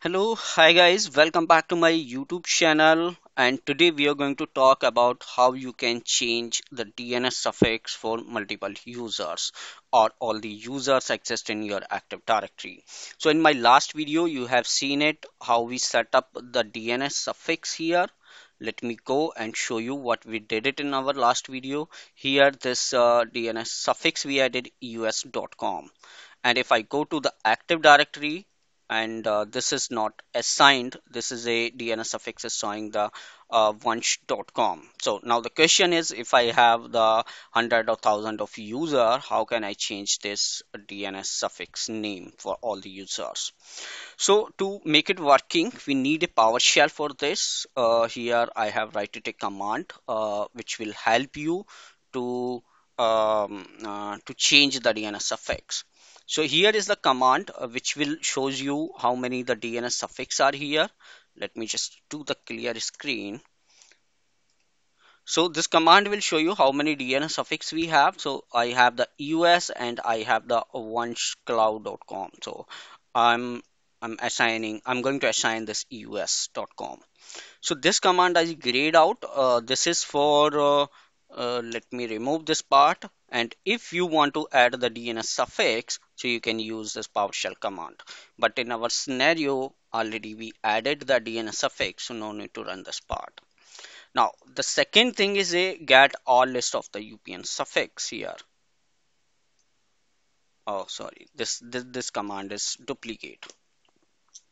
Hello, hi guys, welcome back to my YouTube channel and today we are going to talk about how you can change the DNS suffix for multiple users or all the users exist in your Active Directory. So in my last video you have seen it how we set up the DNS suffix here. Let me go and show you what we did it in our last video. Here this uh, DNS suffix we added us.com and if I go to the Active Directory and uh, this is not assigned. This is a DNS suffix is showing the uh, so now the question is if I have the hundred or thousand of user how can I change this DNS suffix name for all the users? So to make it working we need a PowerShell for this. Uh, here I have write it a command uh, which will help you to um, uh, to change the DNS suffix so here is the command uh, which will shows you how many the DNS suffix are here. Let me just do the clear screen. So this command will show you how many DNS suffix we have. So I have the US and I have the vanshcloud.com. So I'm I'm assigning I'm going to assign this EUS.com. So this command is grayed out. Uh, this is for uh, uh, let me remove this part. And if you want to add the DNS suffix so you can use this PowerShell command. But in our scenario already we added the DNS suffix so no need to run this part. Now the second thing is a get all list of the UPN suffix here. Oh sorry. This this, this command is duplicate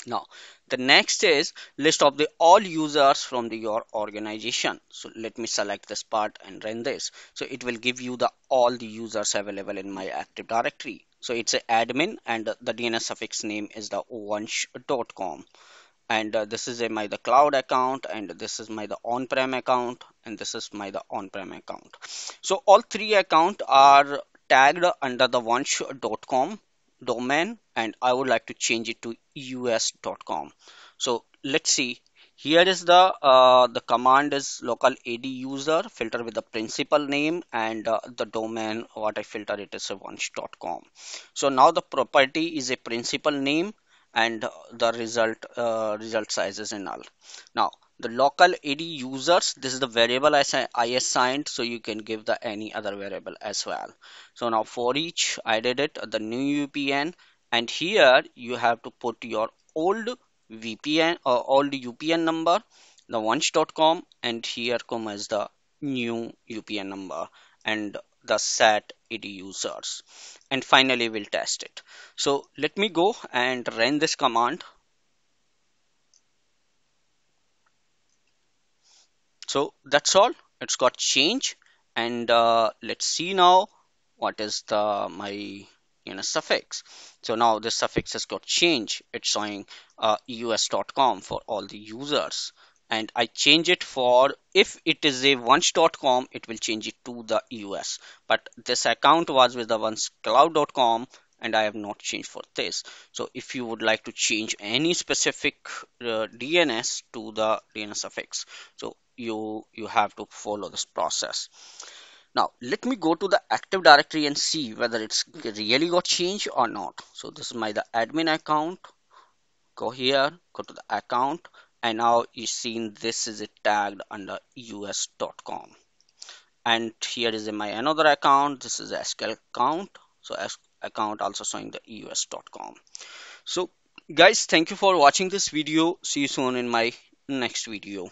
now the next is list of the all users from the, your organization. So let me select this part and run this. So it will give you the all the users available in my active directory. So it's a admin and the dns suffix name is the vansh.com and uh, this is a my the cloud account and this is my the on-prem account and this is my the on-prem account. So all three account are tagged under the vansh.com domain and I would like to change it to us.com so let's see. Here is the uh, the command is local ad user filter with the principal name and uh, the domain what I filter it is a vansh.com so now the property is a principal name and the result uh, result sizes and all. Now the local ad users this is the variable I assigned so you can give the any other variable as well. So now for each I did it the new UPN and here you have to put your old VPN or old UPN number the vansh.com and here comes the new UPN number. And the set ad users. And finally we'll test it. So let me go and run this command. So that's all. It's got change. And uh, let's see now what is the my you know suffix. So now this suffix has got change. It's showing uh, us.com for all the users and I change it for if it is a vansh.com it will change it to the US but this account was with the vanshcloud.com and I have not changed for this. So if you would like to change any specific uh, DNS to the DNS suffix so you you have to follow this process. Now let me go to the active directory and see whether it's really got changed or not. So this is my the admin account. Go here go to the account and now you seen this is tagged under us.com and here is my another account. This is SQL account. So S account also showing the us.com so guys thank you for watching this video. See you soon in my next video